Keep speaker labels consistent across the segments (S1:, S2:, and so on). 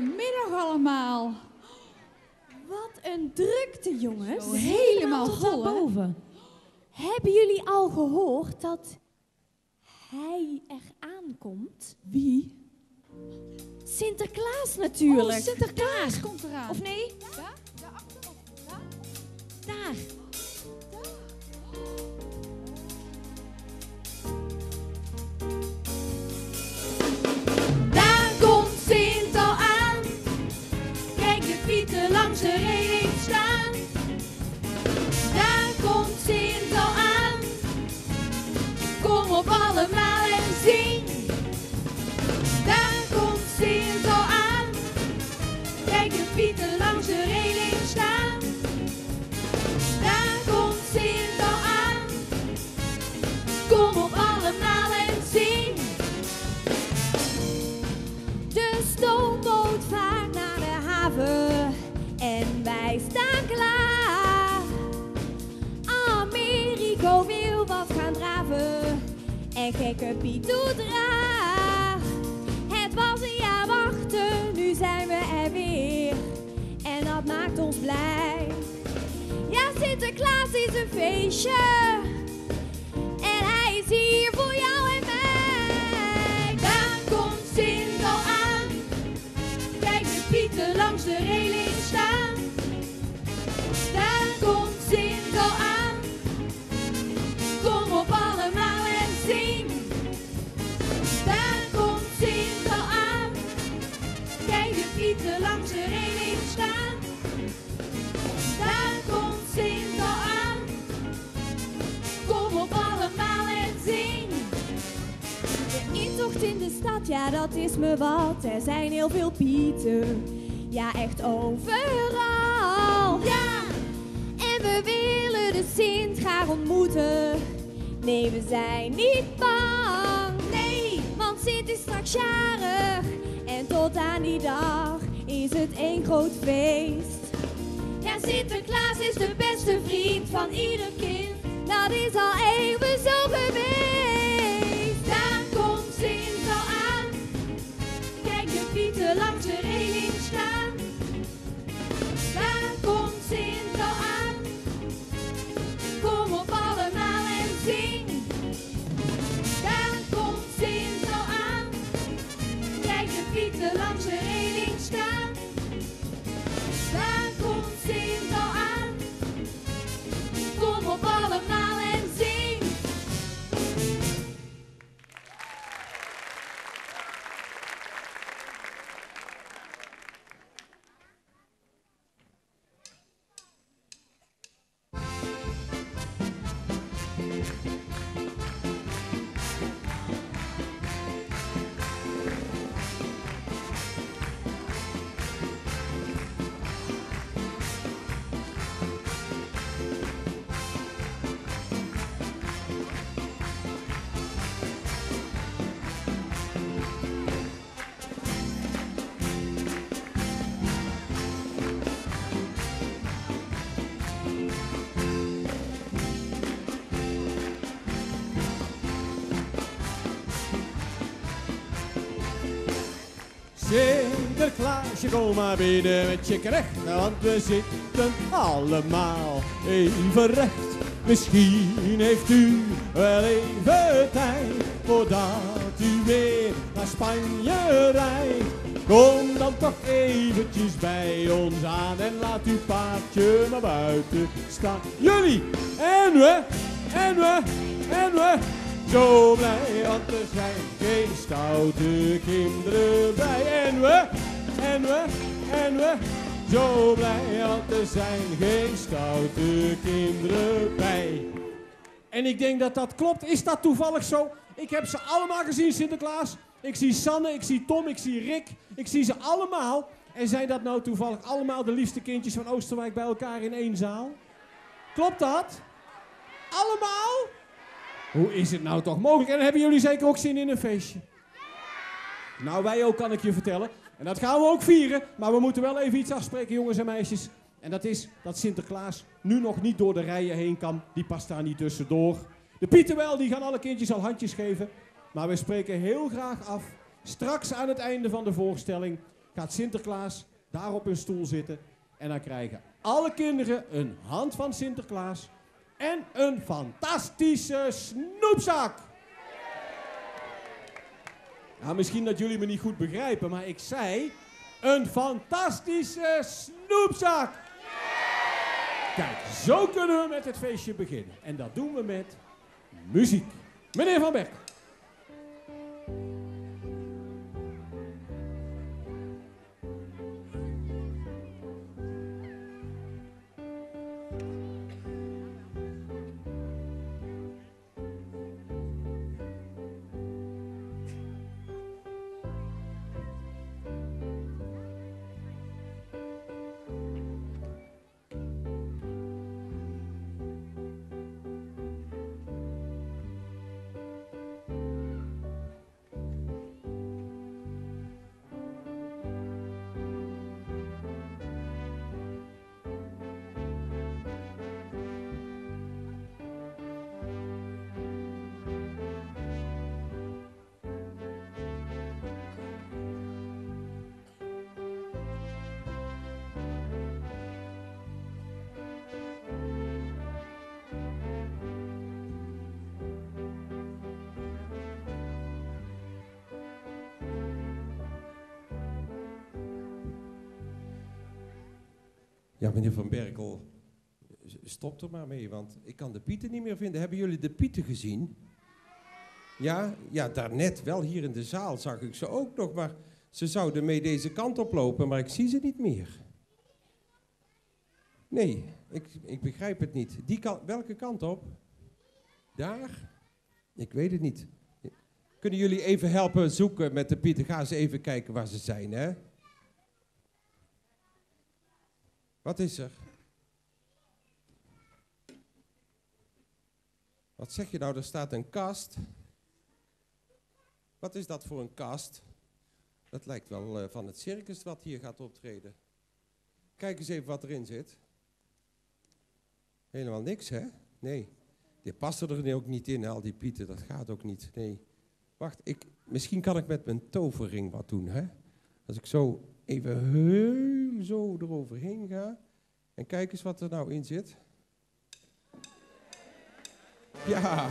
S1: Goedemiddag allemaal.
S2: Wat een drukte, jongens.
S1: Zo helemaal
S2: tot
S1: vol,
S2: daarboven. Hebben jullie al gehoord dat hij er aankomt?
S1: Wie?
S2: Sinterklaas natuurlijk.
S1: Oh, Sinterklaas komt eraan.
S2: Of nee?
S1: Daar? Daar.
S2: Daar
S3: en
S2: gekke Piet doet raar. Het was een jaar wachten, nu zijn we er weer en dat maakt ons blij. Ja, Sinterklaas is een feestje ja dat is me wat. Er zijn heel veel pieten, ja echt overal. Ja, en we willen de Sint graag ontmoeten. Nee, we zijn niet bang. Nee, want Sint is straks jarig. En tot aan die dag is het één groot feest. Ja, Sinterklaas is de beste vriend van ieder kind. Dat is al eeuwen zo geweest.
S3: Kijk de pieten Kom
S4: maar binnen met je knecht, want we zitten allemaal even recht. Misschien heeft u wel even tijd voordat u weer naar Spanje rijdt. Kom dan toch eventjes bij ons aan en laat uw paardje maar buiten staan. Jullie en we, en we, en we. Zo blij, want er zijn geen stoute kinderen bij. En we, en we, en we. Zo blij, want er zijn geen stoute kinderen bij. En ik denk dat dat klopt. Is dat toevallig zo? Ik heb ze allemaal gezien, Sinterklaas. Ik zie Sanne, ik zie Tom, ik zie Rick. Ik zie ze allemaal. En zijn dat nou toevallig allemaal de liefste kindjes van Oosterwijk bij elkaar in één zaal? Klopt dat? Allemaal? Hoe is het nou toch mogelijk? En hebben jullie zeker ook zin in een feestje? Nou, wij ook, kan ik je vertellen. En dat gaan we ook vieren. Maar we moeten wel even iets afspreken, jongens en meisjes. En dat is dat Sinterklaas nu nog niet door de rijen heen kan. Die past daar niet tussendoor. De Pieten wel, die gaan alle kindjes al handjes geven. Maar we spreken heel graag af. Straks aan het einde van de voorstelling gaat Sinterklaas daar op een stoel zitten. En dan krijgen alle kinderen een hand van Sinterklaas en een fantastische snoepzak. Ja, misschien dat jullie me niet goed begrijpen, maar ik zei een fantastische snoepzak. Kijk, zo kunnen we met het feestje beginnen. En dat doen we met muziek. Meneer Van Beck.
S5: Ja, meneer Van Berkel, stop er maar mee, want ik kan de pieten niet meer vinden. Hebben jullie de pieten gezien? Ja, ja, daarnet wel hier in de zaal zag ik ze ook nog, maar ze zouden mee deze kant oplopen, maar ik zie ze niet meer. Nee, ik, ik begrijp het niet. Die kant, welke kant op? Daar? Ik weet het niet. Kunnen jullie even helpen zoeken met de pieten? Ga eens even kijken waar ze zijn, hè? Wat is er? Wat zeg je nou? Er staat een kast. Wat is dat voor een kast? Dat lijkt wel eh, van het circus wat hier gaat optreden. Kijk eens even wat erin zit. Helemaal niks, hè? Nee. Dit past er ook niet in, al die pieten. Dat gaat ook niet. Nee. Wacht, ik, misschien kan ik met mijn toverring wat doen, hè? Als ik zo even heel zo eroverheen ga. En kijk eens wat er nou in zit. Ja.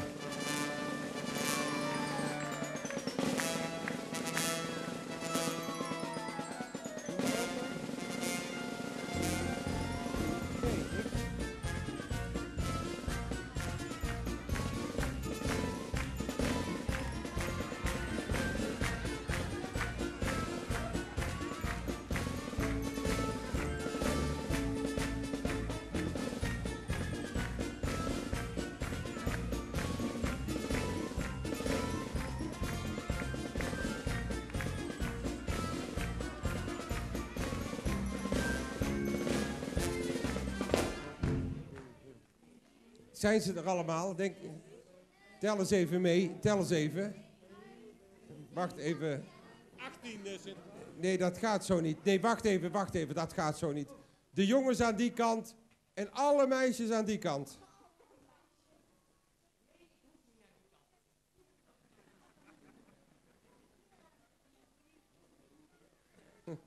S5: Zijn ze er allemaal? Denk, tel eens even mee. Tel eens even. Wacht even.
S4: 18 zit.
S5: Nee, dat gaat zo niet. Nee, wacht even, wacht even. Dat gaat zo niet. De jongens aan die kant en alle meisjes aan die kant. Weet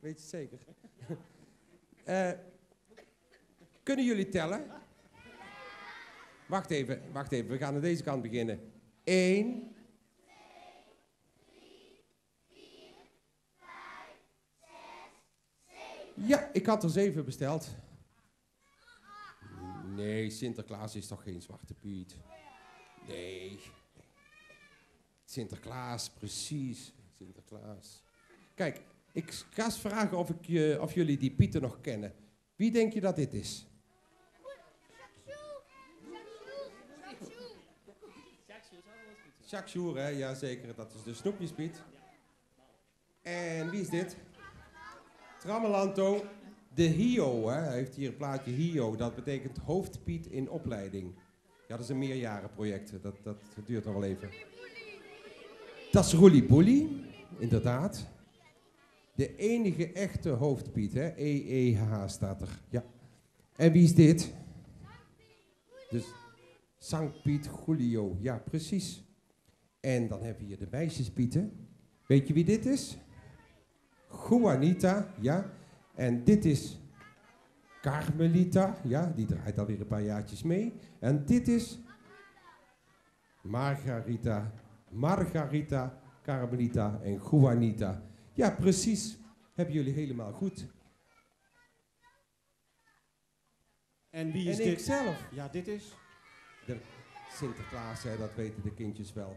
S5: je het zeker? Eh, kunnen jullie tellen? Wacht even, wacht even. We gaan aan deze kant beginnen. Eén. Ja, ik had er zeven besteld. Nee, Sinterklaas is toch geen zwarte Piet? Nee. Sinterklaas, precies. Sinterklaas. Kijk, ik ga eens vragen of, ik, je, of jullie die Pieten nog kennen. Wie denk je dat dit is? Jacques Sjoer, hè? Ja, zeker. Dat is de Snoepjespiet. En wie is dit? Tramelanto. De HIO, hè? Hij heeft hier een plaatje HIO. Dat betekent hoofdpiet in opleiding. Ja, dat is een meerjarenproject. Dat, dat duurt nog wel even. Dat is Roelie inderdaad. De enige echte hoofdpiet, hè? EEH staat er. Ja. En wie is dit? Dus Sankt Piet Julio. Ja, precies. En dan hebben we hier de meisjespieten. Weet je wie dit is? Juanita, ja. En dit is Carmelita, ja, die draait alweer een paar jaartjes mee. En dit is Margarita, Margarita, Carmelita en Juanita. Ja, precies. Hebben jullie helemaal goed.
S4: En wie is
S5: en
S4: dit?
S5: ik zelf.
S4: Ja, dit is...
S5: De Sinterklaas, hè, dat weten de kindjes wel.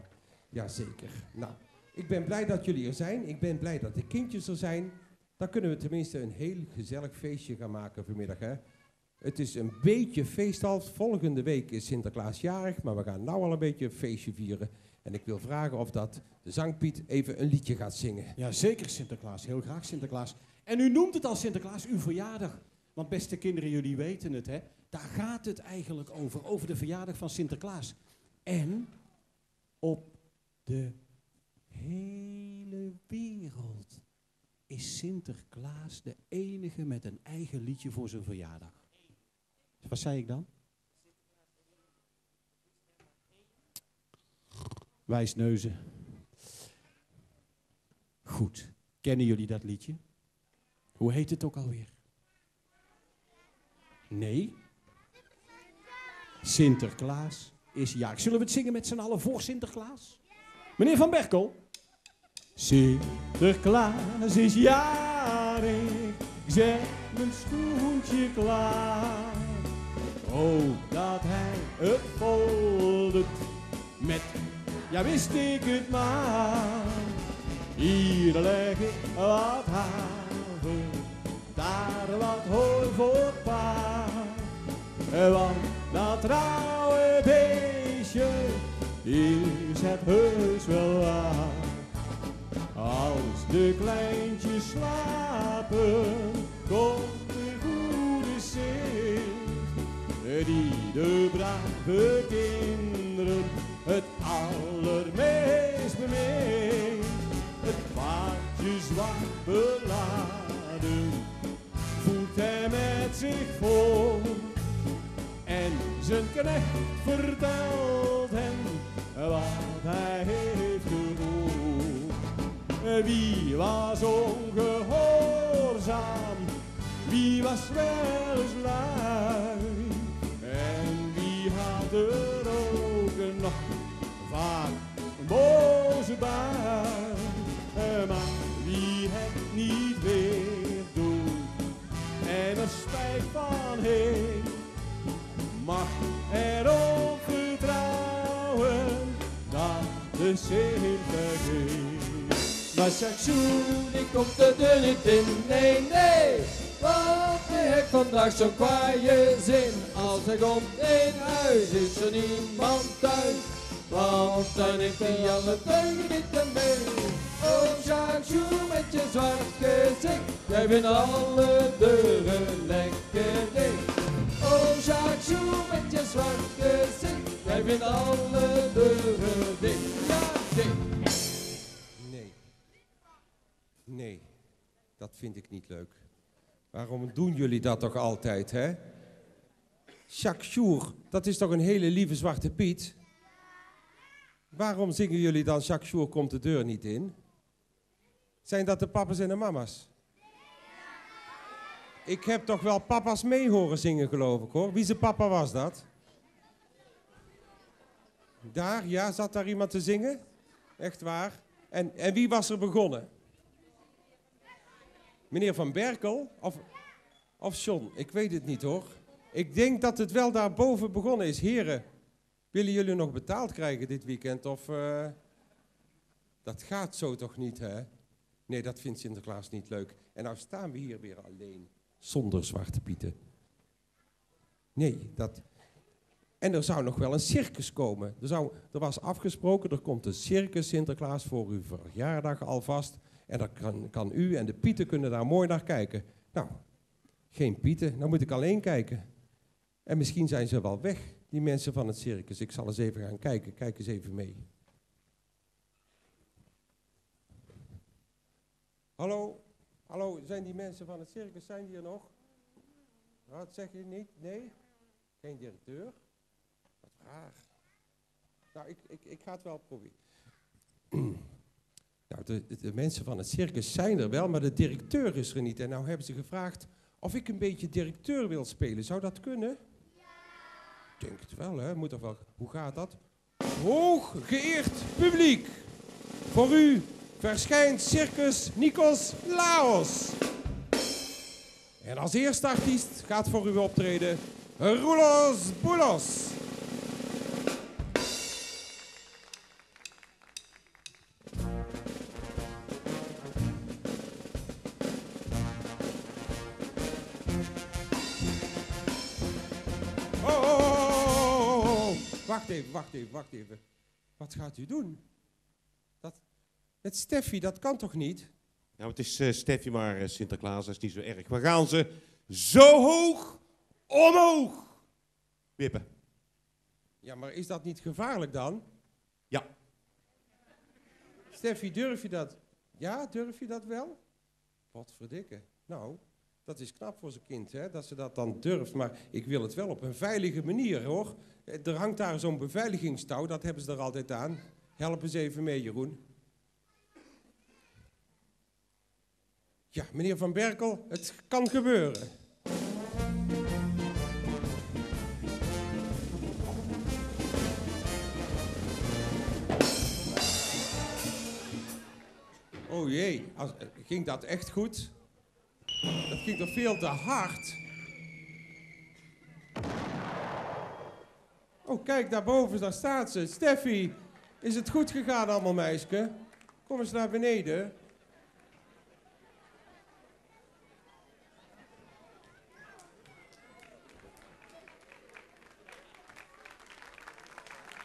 S5: Jazeker. Nou, ik ben blij dat jullie er zijn. Ik ben blij dat de kindjes er zijn. Dan kunnen we tenminste een heel gezellig feestje gaan maken vanmiddag. Hè? Het is een beetje feestal. Volgende week is Sinterklaas jarig, maar we gaan nou al een beetje een feestje vieren. En ik wil vragen of dat de zangpiet even een liedje gaat zingen.
S4: Ja, zeker Sinterklaas. Heel graag Sinterklaas. En u noemt het al Sinterklaas, uw verjaardag. Want beste kinderen, jullie weten het, hè. Daar gaat het eigenlijk over. Over de verjaardag van Sinterklaas. En op de hele wereld is Sinterklaas de enige met een eigen liedje voor zijn verjaardag. Wat zei ik dan? Wijsneuzen. Goed. Kennen jullie dat liedje? Hoe heet het ook alweer? Nee. Sinterklaas is jarig. Zullen we het zingen met z'n allen voor Sinterklaas? Meneer Van Berkel. Sinterklaas is jarig. Ik zet mijn schoentje klaar. Hoop dat hij het vol doet met, ja wist ik het maar. Hier leg ik wat haver, daar wat hooi voor pa. Want dat trouwe beestje is het heus wel waar. Als de kleintjes slapen, komt de goede Sint, die de brave kinderen het allermeest bemint. Het paardje zwart beladen, voert hij met zich voor. En zijn knecht vertelt hem wat hij heeft gehoord. Wie was ongehoorzaam, wie was wel eens lui. En wie had er ook nog vaak een boze bui. Maar wie het niet weer doet en er spijt van heeft mag erop vertrouwen vergeet.
S6: Maar Saxoen, die komt de deur niet in, nee, nee. Want die heeft vandaag zo'n kwaaie zin. Als hij komt in huis, is er niemand thuis. Want dan heeft hij alle deugnieten mee. Oh, Saxoen met je zwart gezicht. Jij vindt alle deuren lekker dicht. Oh, Saxoen met je zwart gezicht. Jij vindt alle deuren dicht. Ja, dicht.
S5: Nee. Nee, dat vind ik niet leuk. Waarom doen jullie dat toch altijd, hè? Jacques Jour, dat is toch een hele lieve zwarte Piet? Waarom zingen jullie dan Jacques Jour komt de deur niet in? Zijn dat de papa's en de mama's? Ik heb toch wel papa's mee horen zingen, geloof ik hoor. Wie zijn papa was dat? Daar, ja, zat daar iemand te zingen? Echt waar? En, en wie was er begonnen? Meneer Van Berkel? Of, of John? Ik weet het niet hoor. Ik denk dat het wel daarboven begonnen is. Heren, willen jullie nog betaald krijgen dit weekend? Of eh, dat gaat zo toch niet, hè? Nee, dat vindt Sinterklaas niet leuk. En nou staan we hier weer alleen, zonder zwarte pieten. Nee, dat... En er zou nog wel een circus komen. Er, zou, er was afgesproken, er komt een circus Sinterklaas voor uw verjaardag alvast. En dan kan, kan u en de pieten kunnen daar mooi naar kijken. Nou, geen pieten, dan moet ik alleen kijken. En misschien zijn ze wel weg, die mensen van het circus. Ik zal eens even gaan kijken. Kijk eens even mee. Hallo? Hallo, zijn die mensen van het circus, zijn die er nog? Wat zeg je niet? Nee? Geen directeur? Nou, ik, ik, ik ga het wel proberen. nou, de, de mensen van het circus zijn er wel, maar de directeur is er niet. En nou hebben ze gevraagd of ik een beetje directeur wil spelen. Zou dat kunnen? Ik denk het wel, hè? Moet toch wel. Hoe gaat dat? Hoog geëerd publiek. Voor u verschijnt Circus Nikos Laos. En als eerste artiest gaat voor u optreden Roelos Boulos. Even, wacht even, wacht even. Wat gaat u doen? Dat, met Steffi, dat kan toch niet?
S4: Nou, het is eh Steffi, maar eh, Sinterklaas, dat is niet zo erg. We gaan ze zo hoog omhoog wippen.
S5: Ja, maar is dat niet gevaarlijk dan?
S4: Ja.
S5: Steffi, durf je dat? Ja, durf je dat wel? Wat verdikke. Nou, dat is knap voor zijn kind, hè, dat ze dat dan durft. Maar ik wil het wel op een veilige manier, hoor. Eh, Er hangt daar zo'n beveiligingstouw, dat hebben ze er altijd aan. Help eens even mee, Jeroen. Ja, meneer Van Berkel, het kan gebeuren. Oh jee, als, ging dat echt goed? Dat ging toch veel te hard? Oh, kijk, daarboven, daar staat ze. Steffi, is het goed gegaan allemaal, meisje? Kom eens naar beneden.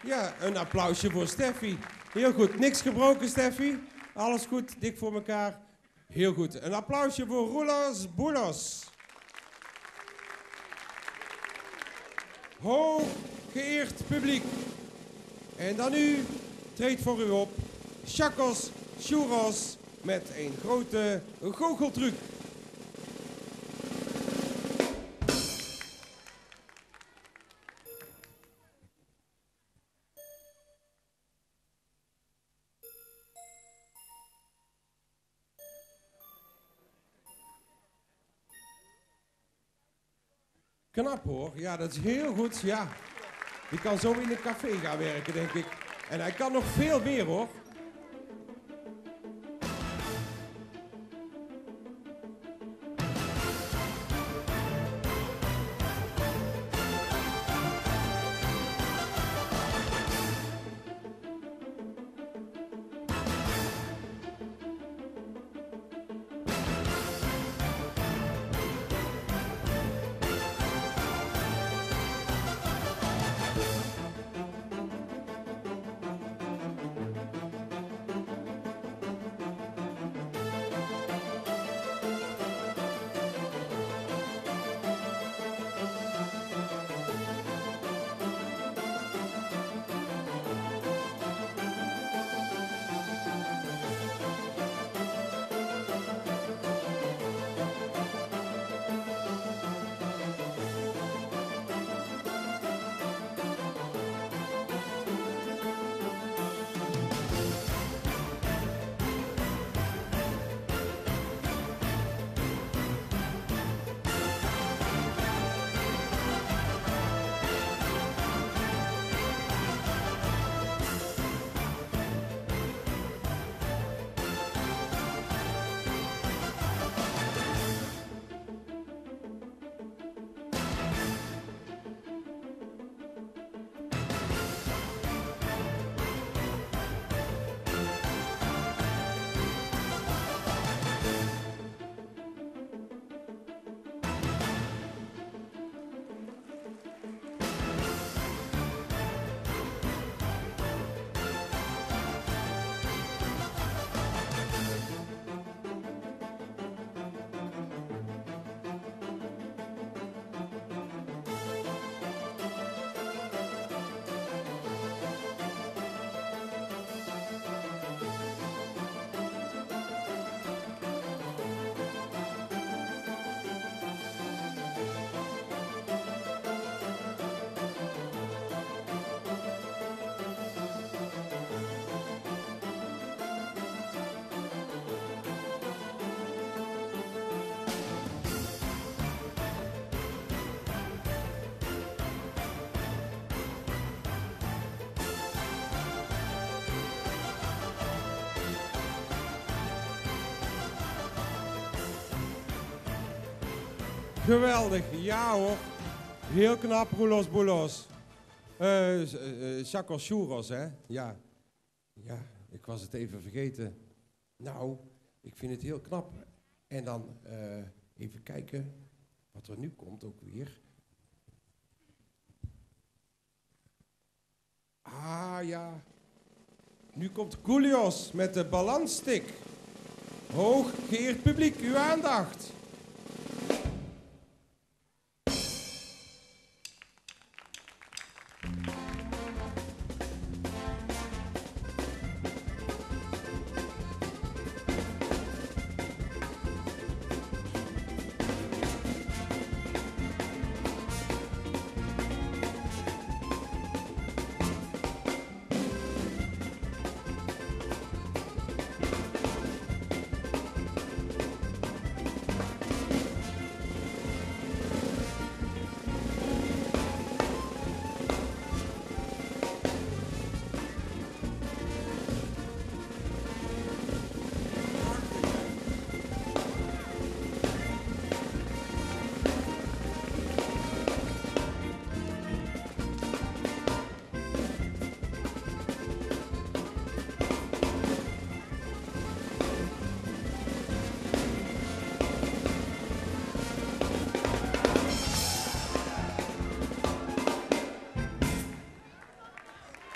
S5: Ja, een applausje voor Steffi. Heel goed. Niks gebroken, Steffi? Alles goed, dik voor elkaar. Heel goed. Een applausje voor Roelos Boelos. Hoog geëerd publiek. En dan nu treedt voor u op Chakos Churros met een grote goocheltruc. Knap hoor, ja dat is heel goed, ja. Die kan zo in een café gaan werken, denk ik. En hij kan nog veel meer hoor. Geweldig, ja hoor. Heel knap, Roelos Boelos. Eh uh, Churros, hè? Ja. Ja, ik was het even vergeten. Nou, ik vind het heel knap. En dan eh, even kijken wat er nu komt ook weer. Ah ja. Nu komt Coolios met de balansstick. Hooggeëerd publiek, uw aandacht.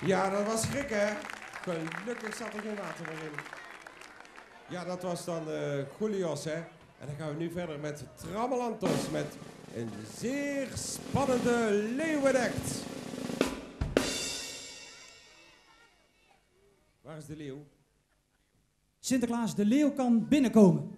S5: Ja, dat was schrik, hè? Gelukkig zat er geen water meer in. Ja, dat was dan uh, Julios, hè? En dan gaan we nu verder met Trammelantos met een zeer spannende leeuwenact. Waar is de leeuw?
S7: Sinterklaas, de leeuw kan binnenkomen.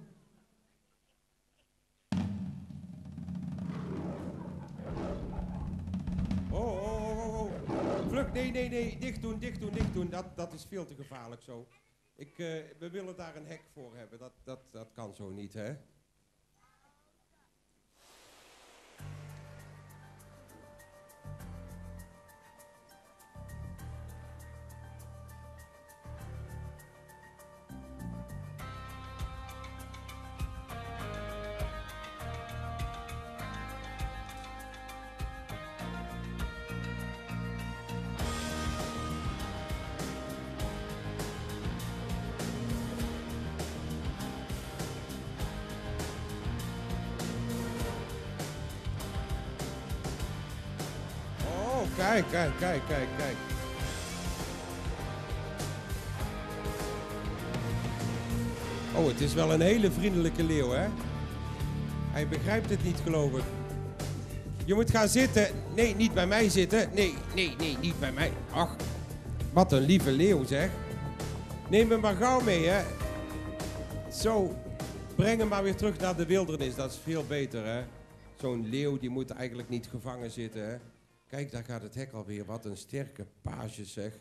S5: Nee, nee, dicht doen, dicht doen, dicht doen. Dat, dat is veel te gevaarlijk zo. Ik, uh, we willen daar een hek voor hebben. Dat, dat, dat kan zo niet, hè? Kijk, kijk, kijk, kijk. Oh, het is wel een hele vriendelijke leeuw, hè? Hij begrijpt het niet, geloof ik. Je moet gaan zitten. Nee, niet bij mij zitten. Nee, nee, nee, niet bij mij. Ach, wat een lieve leeuw, zeg. Neem hem maar gauw mee, hè. Zo, breng hem maar weer terug naar de wildernis. Dat is veel beter, hè. Zo'n leeuw, die moet eigenlijk niet gevangen zitten, hè. Kijk, daar gaat het hek alweer. Wat een sterke page zeg.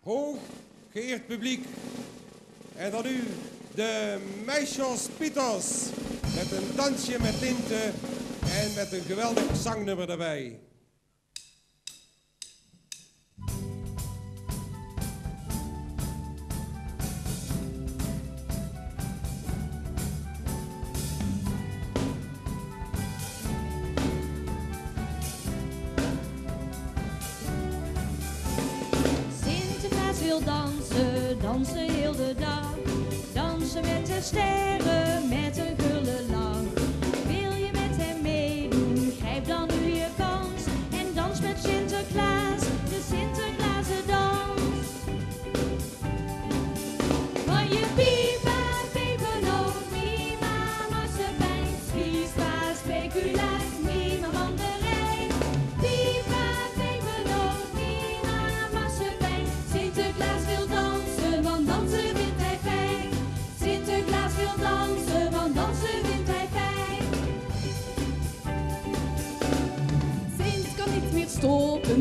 S5: Hoog geëerd publiek. En dan nu de Meisjes Pitos. Met een dansje met linten en met een geweldig zangnummer erbij.
S2: Dansen heel de dag. Dansen met de sterren, met een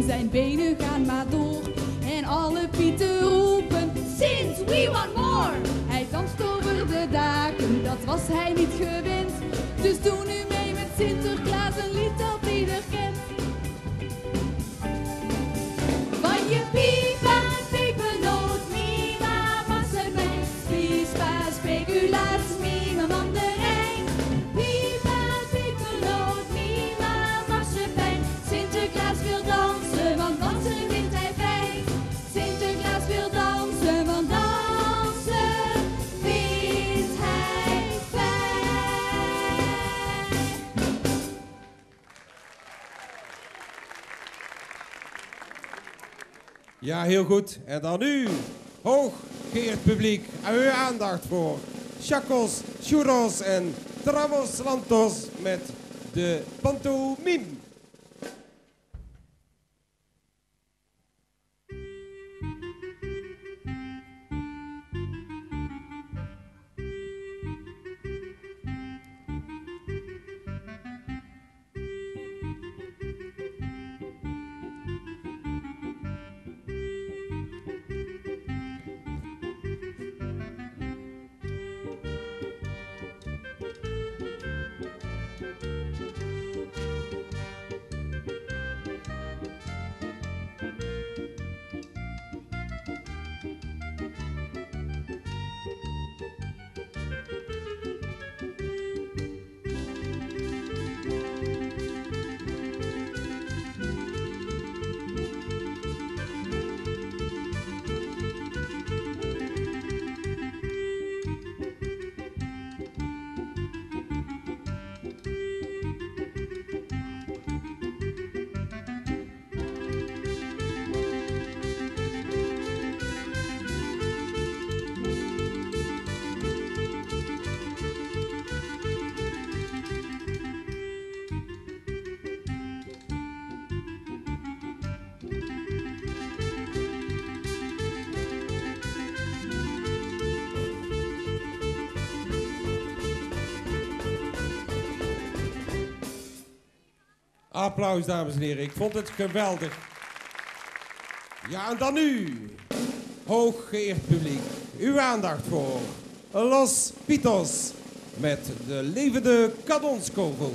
S1: zijn benen gaan maar door. En alle pieten roepen,
S2: Sint, we want more!
S1: hij danst over de daken, dat was hij niet gewend. Dus doe nu mee met Sinterklaas, een lied
S5: Ja, heel goed. En dan nu, hooggeëerd publiek, uw aandacht voor Chacos, Churros en Travos Lantos met de pantomime. Applaus, dames en heren. Ik vond het geweldig. Ja, en dan nu, hooggeëerd publiek, uw aandacht voor Los Pitos met de levende kadonskogel.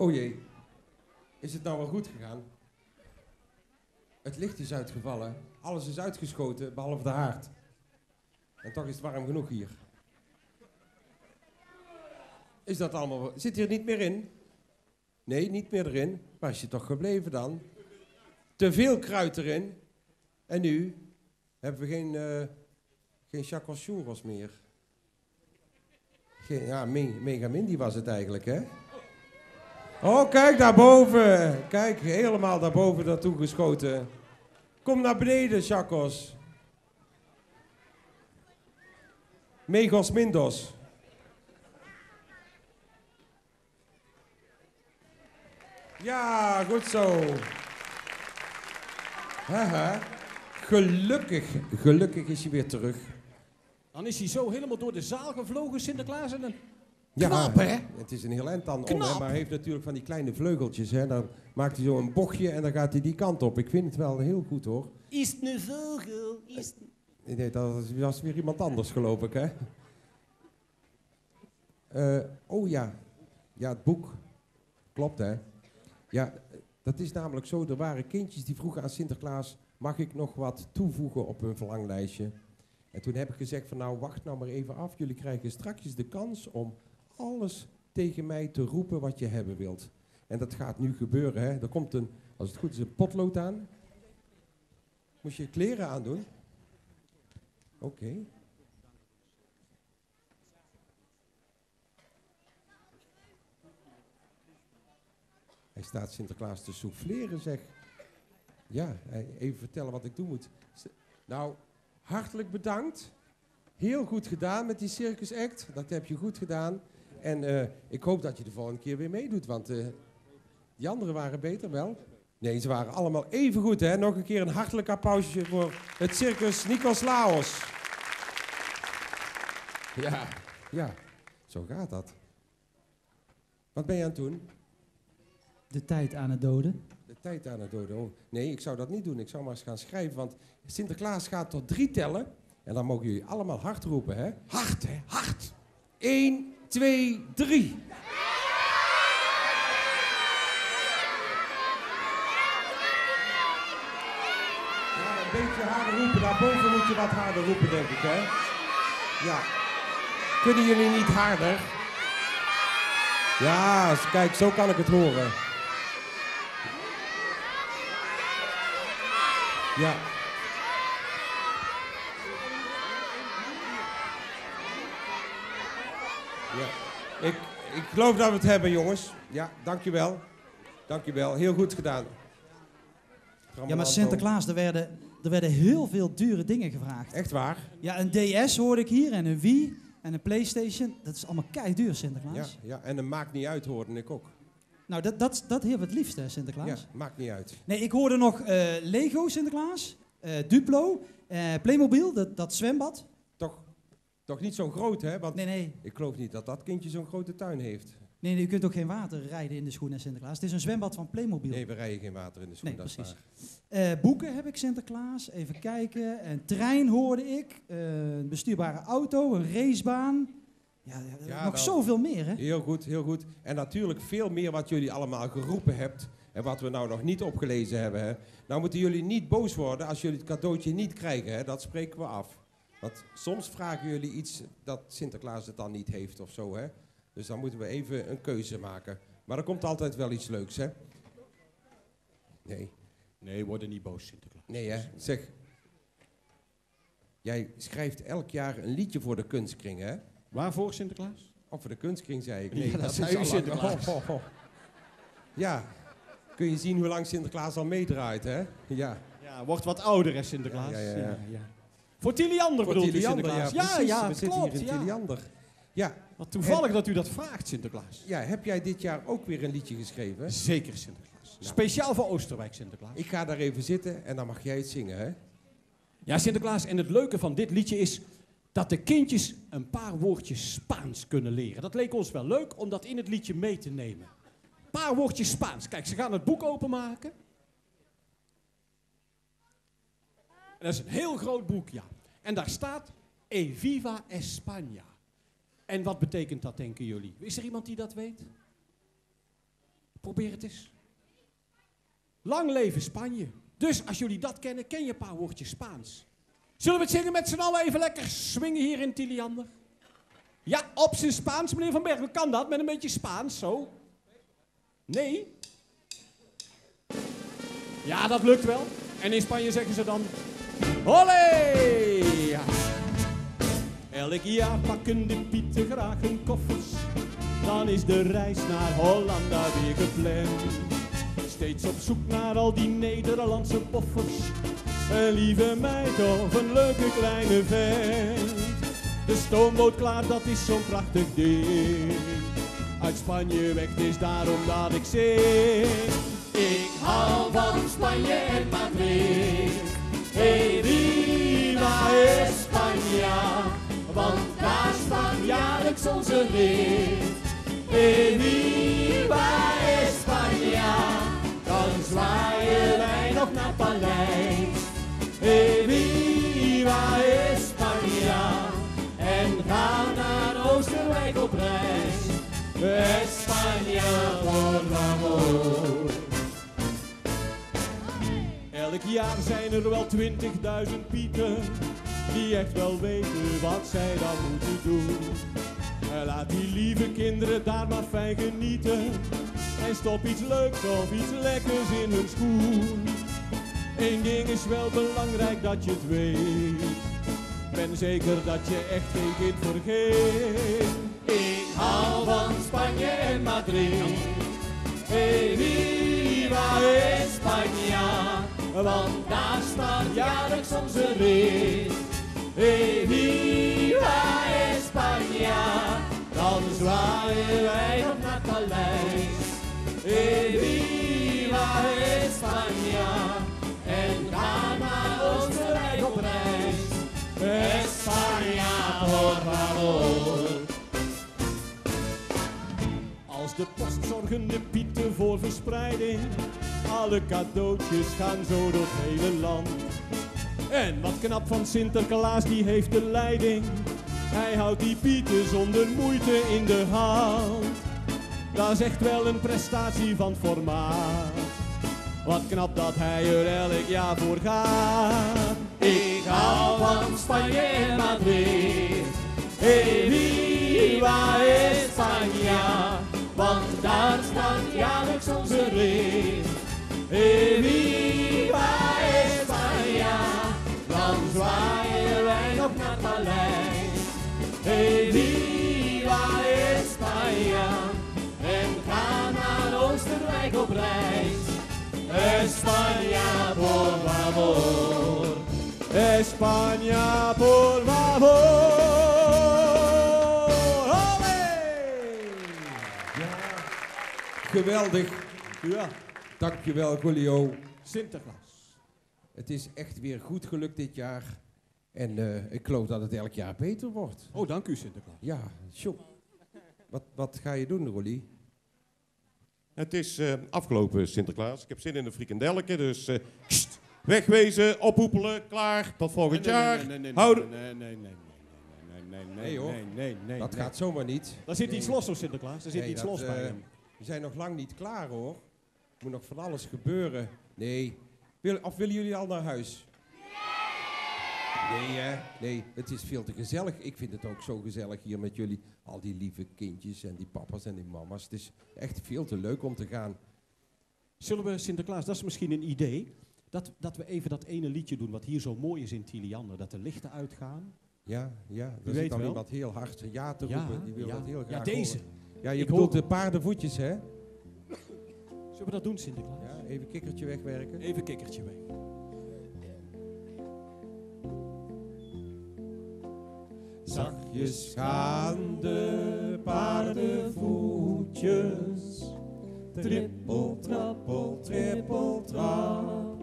S5: Oh jee, is het nou wel goed gegaan? Het licht is uitgevallen, alles is uitgeschoten, behalve de haard. En toch is het warm genoeg hier. Is dat allemaal... Zit hier niet meer in? Nee, niet meer erin. Waar is je toch gebleven dan? Te veel kruid erin. En nu hebben we geen, uh, geen meer. Geen, ja, Me Megamindy was het eigenlijk, hè? Oh, kijk daarboven. Kijk, helemaal daarboven naartoe geschoten. Kom naar beneden, Chacos. Megos Mindos. Ja, goed zo. Gelukkig, gelukkig is hij weer terug.
S4: Dan is hij zo helemaal door de zaal gevlogen, Sinterklaas. En
S5: Ja,
S4: knap, hè?
S5: Het is een heel eind dan om, hè, maar hij heeft natuurlijk van die kleine vleugeltjes. Hè. Dan maakt hij zo een bochtje en dan gaat hij die kant op. Ik vind het wel heel goed hoor.
S4: Is het een vogel? Is het...
S5: Nee, dat was weer iemand anders geloof ik hè. Eh, oh ja, ja het boek. Klopt hè. Ja, dat is namelijk zo. Er waren kindjes die vroegen aan Sinterklaas... mag ik nog wat toevoegen op hun verlanglijstje? En toen heb ik gezegd van nou, wacht nou maar even af. Jullie krijgen straks de kans om alles tegen mij te roepen wat je hebben wilt. En dat gaat nu gebeuren. Hè. Er komt een Als het goed is, een potlood aan. Moest je kleren aandoen? Oké. Hij staat Sinterklaas te souffleren, zeg. Ja, even vertellen wat ik doen moet. Nou, hartelijk bedankt. Heel goed gedaan met die circus act. Dat heb je goed gedaan. En eh, ik hoop dat je de volgende keer weer meedoet, want eh, die anderen waren beter wel. Nee, ze waren allemaal even goed, hè. Nog een keer een hartelijk applausje voor het circus Nikos Laos. Ja, ja, zo gaat dat. Wat ben je aan het doen?
S7: De tijd aan het doden.
S5: De tijd aan het doden. Oh, nee, ik zou dat niet doen. Ik zou maar eens gaan schrijven. Want Sinterklaas gaat tot drie tellen. En dan mogen jullie allemaal hard roepen, hè? Hard, hè? Hard. 1, 2, 3. Ja, een beetje harder roepen. Daarboven moet je wat harder roepen, denk ik, hè? Ja. Kunnen jullie niet harder? Ja, kijk, zo kan ik het horen. Ja. Ik, ik geloof dat we het hebben, jongens. Ja, dankjewel. Dankjewel. Heel goed gedaan.
S7: Ja, maar Sinterklaas, er werden, er werden heel veel dure dingen gevraagd.
S5: Echt waar?
S7: Ja, een DS hoorde ik hier en een Wii en een Playstation. Dat is allemaal kei duur,
S5: Ja,
S7: Sinterklaas.
S5: ja, en een maakt niet uit hoorde ik ook.
S7: Nou, dat, dat, dat hebben we het liefst, hè, Sinterklaas.
S5: Ja, maakt niet uit.
S7: Nee, ik hoorde nog eh, Lego Sinterklaas, eh, Duplo, eh, Playmobil, dat, dat zwembad.
S5: Toch, niet zo'n groot, hè? Want
S7: Nee, nee,
S5: ik geloof niet dat dat kindje zo'n grote tuin heeft.
S7: nee, nee, u kunt ook geen water rijden in de schoenen, Sinterklaas. Het is een zwembad van Playmobil.
S5: Nee, we rijden geen water in de schoen,
S7: Nee, precies. Eh, boeken heb ik Sinterklaas, even kijken. Een trein hoorde ik, eh, een bestuurbare auto, een racebaan. Ja, ja, nog zoveel meer, hè?
S5: Heel goed, heel goed. En natuurlijk veel meer wat jullie allemaal geroepen hebt. En wat we nou nog niet opgelezen hebben. Hè. Nou moeten jullie niet boos worden als jullie het cadeautje niet krijgen. Hè. Dat spreken we af. Want soms vragen jullie iets dat Sinterklaas het dan niet heeft of zo. Hè. Dus dan moeten we even een keuze maken. Maar er komt altijd wel iets leuks, hè? Nee.
S4: Nee, word niet boos, Sinterklaas.
S5: Nee, hè? Zeg. Jij schrijft elk jaar een liedje voor de kunstkring, hè?
S4: Waarvoor, Sinterklaas?
S5: Of voor de kunstkring, zei ik.
S4: Ja, dat
S5: is
S4: zei u, Sinterklaas.
S5: Oh, oh, oh. Ja. Kun je zien hoe lang Sinterklaas al meedraait, hè? Ja.
S4: Ja, wordt wat ouder, hè, Sinterklaas?
S5: Ja, ja, ja.
S4: Voor Tiliander bedoelt u, Sinterklaas?
S5: ja,
S4: Ja,
S5: precies.
S4: ja,
S5: We zitten
S4: klopt,
S5: hier in
S4: ja.
S5: Tiliander. Ja.
S4: Wat toevallig dat u dat vraagt, Sinterklaas.
S5: ja, heb jij dit jaar ook weer een liedje geschreven?
S4: Zeker, Sinterklaas. Speciaal voor Oosterwijk, Sinterklaas.
S5: Ik ga daar even zitten en dan mag jij het zingen, hè?
S4: Ja, Sinterklaas, en het leuke van dit liedje is dat de kindjes een paar woordjes Spaans kunnen leren. Dat leek ons wel leuk om dat in het liedje mee te nemen. Een paar woordjes Spaans. Kijk, ze gaan het boek openmaken. En dat is een heel groot boek, ja. En daar staat E viva España. En wat betekent dat, denken jullie? Is er iemand die dat weet? Probeer het eens. Lang leven Spanje. Dus als jullie dat kennen, ken je een paar woordjes Spaans. Zullen we het zingen met z'n allen even lekker swingen hier in Tiliander? Ja, op zijn Spaans, meneer Van Bergen. Kan dat met een beetje Spaans, zo? Nee? Ja, dat lukt wel. En in Spanje zeggen ze dan... Olé! Elk jaar pakken de pieten graag hun koffers. Dan is de reis naar Hollanda weer gepland. Steeds op zoek naar al die Nederlandse poffers. Een lieve meid of een leuke kleine vent. De stoomboot klaar, dat is zo'n prachtig ding. Uit Spanje weg, is daarom dat ik zing. Ik hou van Spanje en Madrid. Viva España. Want daar staat jaarlijks onze rit. Hey, viva España. Dan zwaaien wij nog naar Parijs. Hey, viva España. En gaan naar Oostenrijk op reis. España por amor. Elk jaar zijn er wel 20.000 pieten die echt wel weten wat zij dan moeten doen. En laat die lieve kinderen daar maar fijn genieten. En stop iets leuks of iets lekkers in hun schoen. Eén ding is wel belangrijk dat je het weet. Ben zeker dat je echt geen kind vergeet. Ik hou van Spanje en Madrid. Hey, viva España. Want daar staat jaarlijks onze rit. De postzorgende pieten voor verspreiding. Alle cadeautjes gaan zo door het hele land. En wat knap van Sinterklaas, die heeft de leiding. Hij houdt die pieten zonder moeite in de hand. Dat is echt wel een prestatie van formaat. Wat knap dat hij er elk jaar voor gaat. Ik hou van Spanje en Madrid. Hey, viva España. Want daar staat jaarlijks onze. Hey, viva España. Dan zwaaien wij nog naar paleis. Viva España. En gaan naar Oostenrijk op reis. España, por favor. España, por favor.
S5: Geweldig.
S4: Ja,
S5: Dankjewel, Julio.
S4: Sinterklaas.
S5: Het is echt weer goed gelukt dit jaar. En eh, ik geloof dat het elk jaar beter wordt.
S4: Oh, dank u Sinterklaas.
S5: Ja, tjoh. Wat, wat ga je doen, Rolly?
S8: Het is eh, afgelopen Sinterklaas. Ik heb zin in een frikandelletje, dus eh, kst, wegwezen, ophoepelen, klaar, tot volgend jaar.
S4: Nee, nee, nee,
S8: Houden.
S4: nee, nee, nee, nee, nee, nee, nee,
S5: Nee, hoor.
S4: nee, nee, nee,
S5: Dat
S4: nee.
S5: gaat zomaar niet.
S4: Daar zit
S5: Nee.
S4: iets los op Sinterklaas. Er zit
S5: Nee,
S4: iets
S5: dat,
S4: los bij
S5: eh,
S4: hem.
S5: We zijn nog lang niet klaar, hoor. Er moet nog van alles gebeuren. Nee. Wil, of willen jullie al naar huis? Nee, hè? Nee, het is veel te gezellig. Ik vind het ook zo gezellig hier met jullie. Al die lieve kindjes en die papa's en die mama's. Het is echt veel te leuk om te gaan.
S4: Zullen we Sinterklaas, dat is misschien een idee, dat, dat we even dat ene liedje doen wat hier zo mooi is in Tiliander, dat de lichten uitgaan.
S5: Ja, ja. Er zit dan iemand heel hard ja te
S4: Ja,
S5: roepen. Die wil
S4: ja.
S5: dat heel
S4: Ja,
S5: graag
S4: deze.
S5: horen. Ja, je
S4: Ik
S5: bedoelt
S4: hoor-
S5: de paardenvoetjes, hè?
S4: Zullen we dat doen, Sinterklaas?
S5: Ja, even kikkertje wegwerken.
S4: Even kikkertje weg.
S5: Zachtjes gaan de paardenvoetjes. Trippel, trappel, trippel, trap.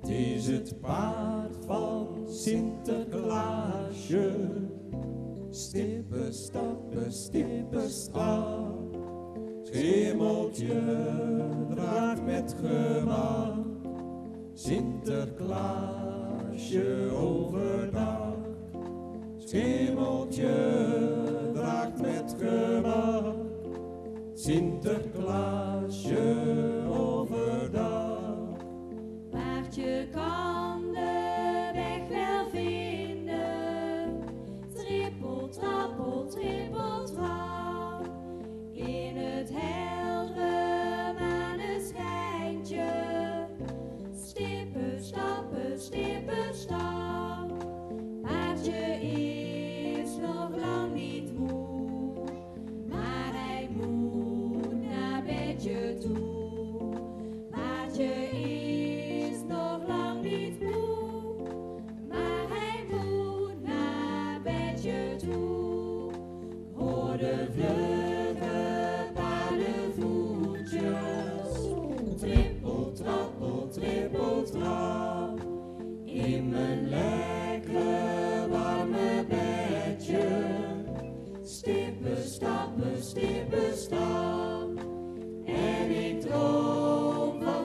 S5: Het is het paard van Sinterklaasje. Stappen, stippen, stap. Schimmeltje draagt met gemak. Sinterklaasje overdag. Schimmeltje draagt met gemak. Sinterklaasje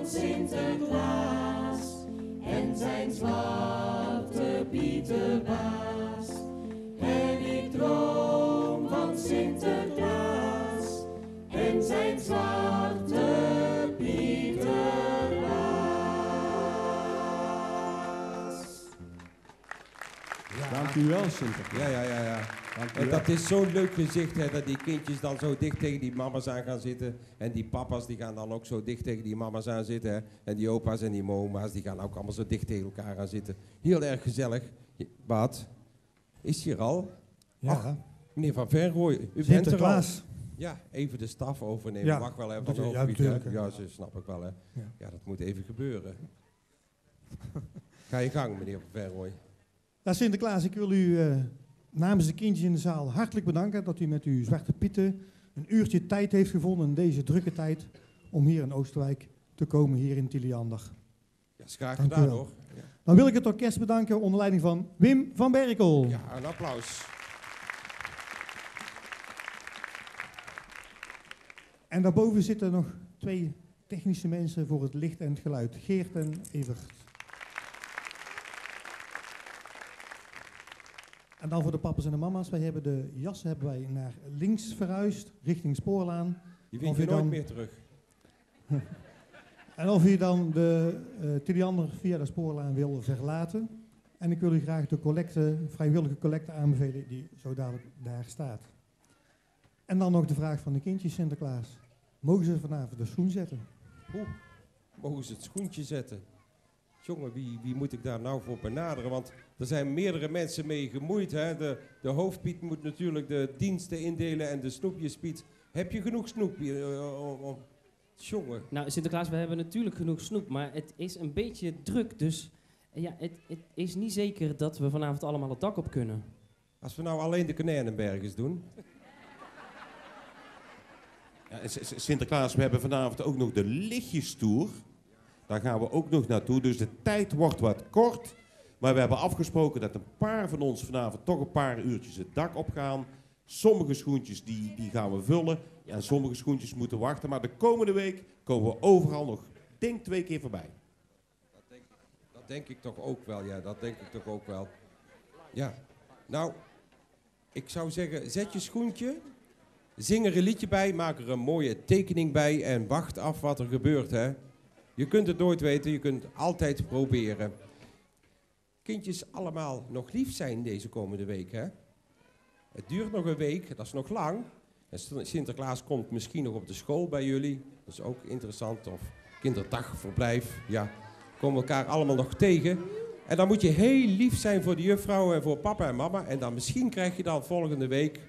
S2: van Sinterklaas en zijn zwarte Pieterbaas. En ik droom van Sinterklaas en zijn zwarte Pieterbaas.
S5: Ja,
S9: Dank u wel, Sinter.
S5: Ja, ja, ja, ja.
S9: Dank
S5: dat is zo'n leuk gezicht, hè, dat die kindjes dan zo dicht tegen die mama's aan gaan zitten. En die papa's die gaan dan ook zo dicht tegen die mama's aan zitten. Hè. En die opa's en die moma's die gaan ook allemaal zo dicht tegen elkaar aan zitten. Heel erg gezellig. Wat? Is hij er al?
S10: Ja,
S5: Ach, Meneer Van Verrooy, u bent er al. Ja, even de staf overnemen.
S10: Ja,
S5: Mag wel even
S10: dat- ja, natuurlijk.
S5: Ja, zo snap ik wel, hè.
S10: Ja.
S5: Ja, dat moet even gebeuren. Ga je gang, meneer Van Verrooy.
S10: Ja, Sinterklaas, ik wil u eh, namens de kindjes in de zaal hartelijk bedanken dat u met uw zwarte pieten een uurtje tijd heeft gevonden in deze drukke tijd om hier in Oosterwijk te komen, hier in Tiliander.
S5: Ja, is graag gedaan, hoor. Ja.
S10: Dan wil ik het orkest bedanken onder leiding van Wim van Berkel.
S5: ja, een applaus.
S10: En daarboven zitten nog twee technische mensen voor het licht en het geluid. Geert en Evert. En dan voor de papa's en de mama's. Wij hebben de jassen hebben wij naar links verhuisd, richting Spoorlaan.
S5: Die vind je
S10: je
S5: nooit
S10: dan-
S5: meer terug.
S10: En of u dan de uh, Tiliander via de Spoorlaan wil verlaten. En ik wil u graag de collecte, vrijwillige collecte aanbevelen die zo dadelijk daar staat. En dan nog de vraag van de kindjes Sinterklaas. Mogen ze vanavond de schoen zetten?
S5: Mogen ze het schoentje zetten? Jongen, wie, wie moet ik daar nou voor benaderen? Want er zijn meerdere mensen mee gemoeid. Hè? De, de hoofdpiet moet natuurlijk de diensten indelen en de snoepjespiet. Heb je genoeg snoep? om- Jongen,
S11: Nou, Sinterklaas, we hebben natuurlijk genoeg snoep, maar het is een beetje druk, dus eh, ja, het, het is niet zeker dat we vanavond allemaal het dak op kunnen.
S5: als we nou alleen de Konijnenbergers doen.
S8: Ja, Sinterklaas, we hebben vanavond ook nog de lichtjestoer. Daar gaan we ook nog naartoe. Dus de tijd wordt wat kort. Maar we hebben afgesproken dat een paar van ons vanavond toch een paar uurtjes het dak opgaan. Sommige schoentjes die, die gaan we vullen. En sommige schoentjes moeten wachten. Maar de komende week komen we overal nog, denk twee keer voorbij.
S5: Dat denk ik toch ook wel, ja, dat denk ik toch ook wel. Ja, nou, ik zou zeggen, zet je schoentje, zing er een liedje bij, maak er een mooie tekening bij en wacht af wat er gebeurt, hè. Je kunt het nooit weten, je kunt altijd proberen. Kindjes allemaal nog lief zijn deze komende week, hè. Het duurt nog een week, dat is nog lang. En Sinterklaas komt misschien nog op de school bij jullie, dat is ook interessant. Of kinderdagverblijf, ja komen elkaar allemaal nog tegen. En dan moet je heel lief zijn voor de juffrouw en voor papa en mama. En dan misschien krijg je dan volgende week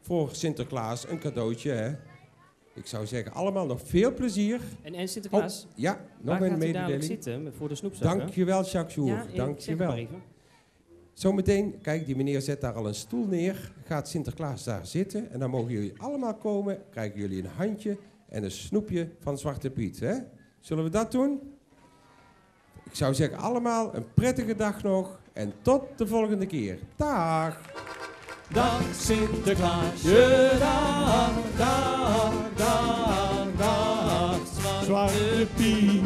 S5: voor Sinterklaas een cadeautje. Hè? Ik zou zeggen, allemaal nog veel plezier.
S11: En, en Sinterklaas,
S5: Oh, ja, nog
S11: waar
S5: een mededeling.
S11: zitten voor de snoepzakken?
S5: Dankjewel, Jacques Jour.
S11: Ja,
S5: Dankjewel. Zometeen, kijk, die meneer zet daar al een stoel neer. Gaat Sinterklaas daar zitten. En dan mogen jullie allemaal komen. Krijgen jullie een handje en een snoepje van Zwarte Piet. Hè? Zullen we dat doen? Ik zou zeggen, allemaal een prettige dag nog. En tot de volgende keer. Dag!
S6: Dag Sinterklaasje, dag, dag, dag, dag, Zwarte Piet.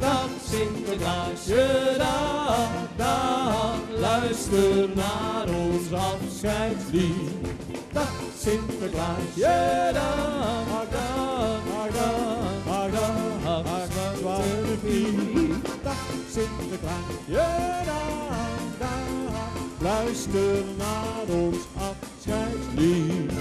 S6: Dag Sinterklaasje, dag, dag, luister naar ons afscheidslied. Dag Sinterklaasje, dag, dag, dag, dag, dag, dag, Zwarte Piet. Dag Sinterklaasje, dag, dag, Luister naar ons afscheidslied.